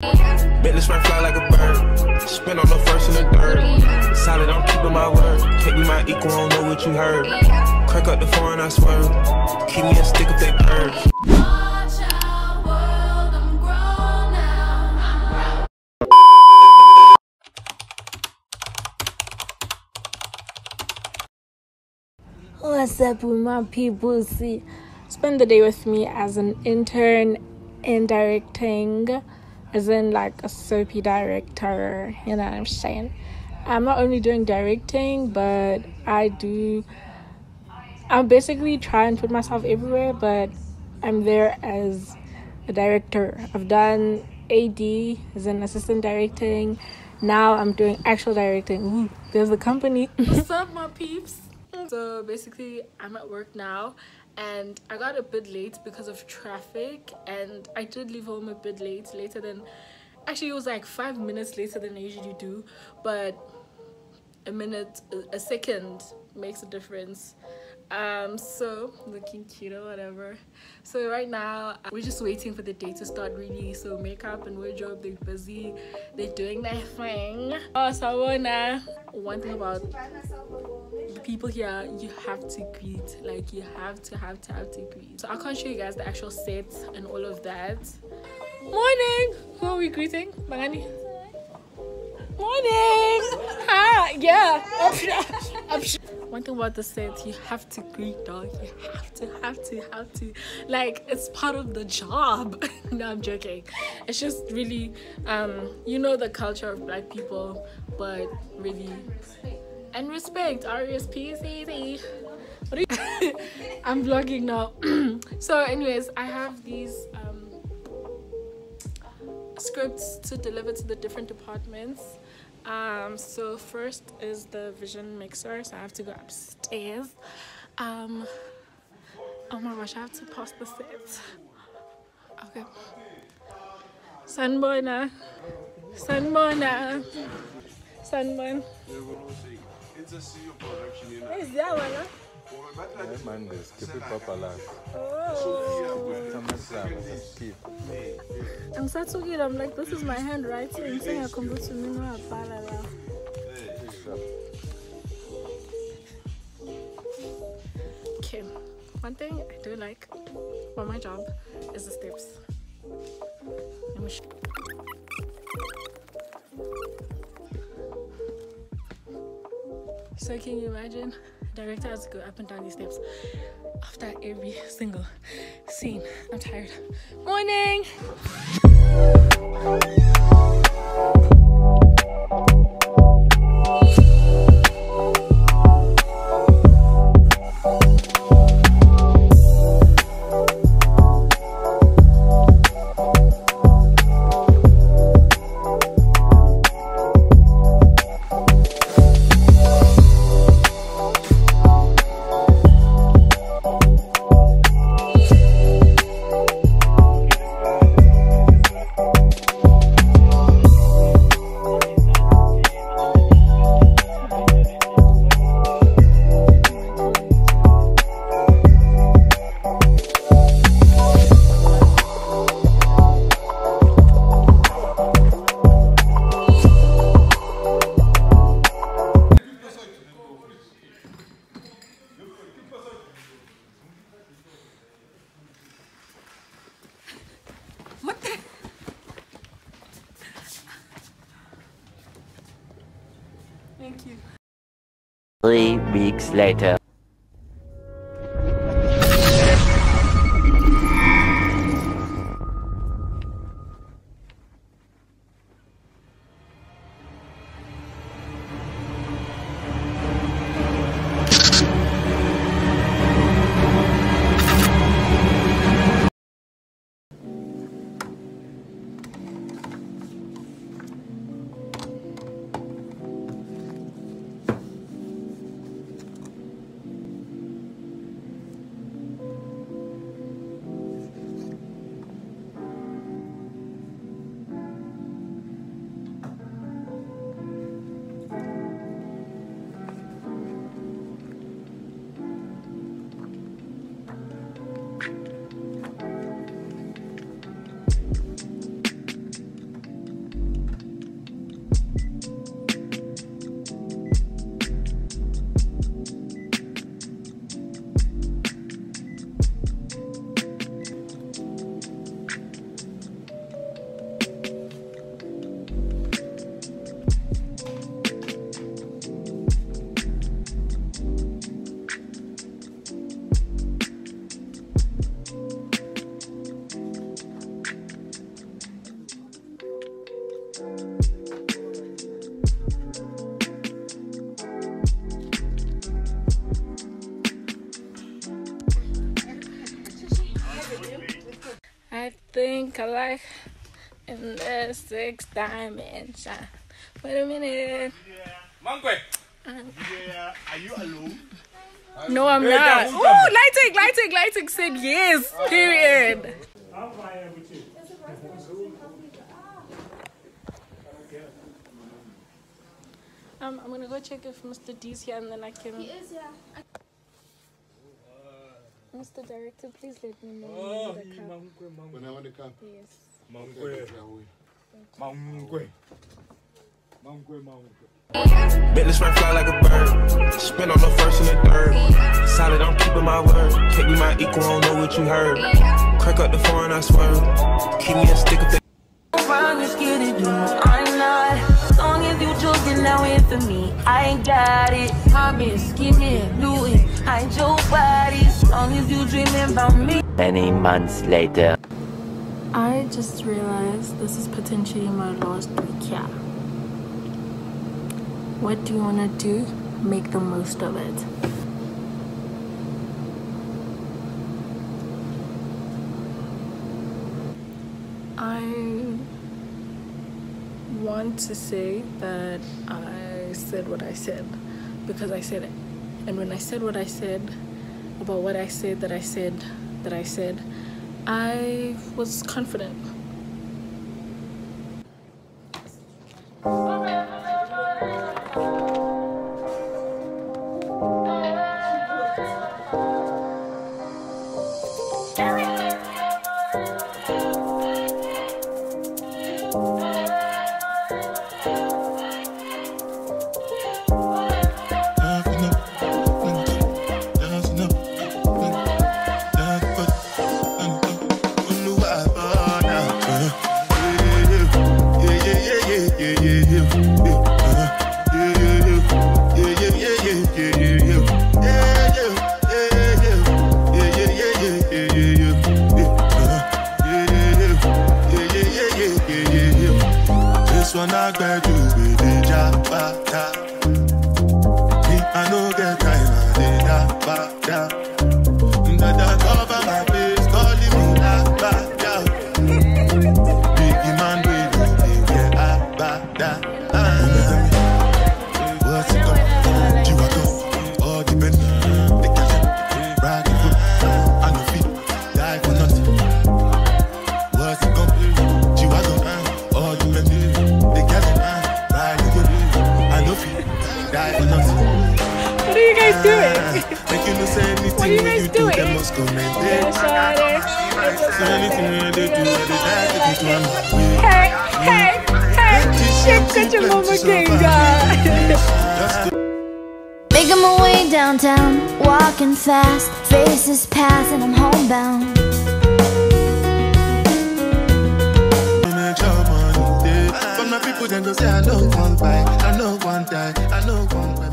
Bentley swear fly like a bird. Spin on the first and the third. Solid, I'm keeping my word. Can't be my equal, I don't know what you heard. Crack up the phone, I swear. Keep me a stick if they purge. What's up with my people? See, spend the day with me as an intern in directing, as in like a soapy director. You know what I'm saying? I'm not only doing directing, but I do. I'm basically trying to put myself everywhere, but I'm there as a director. I've done AD as an assistant directing. Now I'm doing actual directing. Ooh, there's the company. What's up, my peeps? So basically, I'm at work now, and I got a bit late because of traffic, and I did leave home a bit late, later than. Actually, it was like five minutes later than I usually do, but a minute, a- second makes a difference. Um, so looking cute or whatever. So right now we're just waiting for the day to start really. So makeup and wardrobe, they're busy, they're doing their thing. Oh, so wanna one thing about the people here, you have to greet. Like you have to, have to, have to greet. So I can't show you guys the actual set and all of that. Morning. Who are we greeting? Magani. Morning. Hi. Yeah. One thing about the set, you have to greet, dog. You have to, have to, have to. Like it's part of the job. no, I'm joking. It's just really, um, you know, the culture of black people, but really, and respect. R S P C T. What are you? I'm vlogging now. so, anyways, I have these. Um, scripts to deliver to the different departments. Um, so first is the vision mixer, so I have to go upstairs. Um, oh my gosh, I have to pause the set. Okay. Sunburner. Sunburner. Sunburn. Is that one? Man, this keep it them keep. I'm good. I'm like, this is my handwriting. Saying I come to me no. Okay, one thing I do like for my job is the steps. Let me sh- So can you imagine? Director has to go up and down these steps after every single scene. I'm tired. Morning. Thank you. Three weeks later. Like in the sixth dimension. Wait a minute. Mangwe. Yeah, are you alone? No, I'm Hey, not. yeah, Ooh, lighting, lighting, lighting said yes. Period. Um, I'm gonna go check if Mr. D's here and then I can. is, yeah. Mr. Director, please let me know. Oh, when you need a cup. Mangwe, Mangwe. When I want to come, Yes. Mangwe. Mangwe. Mangwe, Mangwe. Business man fly like a bird. Spin on the first and the third. Solid, I'm keeping my word. Can't be my equal, I don't know what you heard. Crack up the phone, I swerve. Keep me a stick if you joking now in for me, I ain't got it. I've been scheming, looting, hide your body. Long as you dreaming about me. Many months later. I just realized this is potentially my last week here. What do you want to do? Make the most of it. I want to say that I said what I said because I said it. And when I said what I said about what I said that I said that I said, I was confident. One I beg you with the jabata. Guys doing? Make you no anything What are you guys you do, doing? they must comment it. So anything when they do, they try to get one. Hey, hey, hey. Shit, such a mama king. Making my way downtown, walking fast, faces pass, and I'm homebound. Make your. But my people then go say I know one buy, I know one die, I know one buy.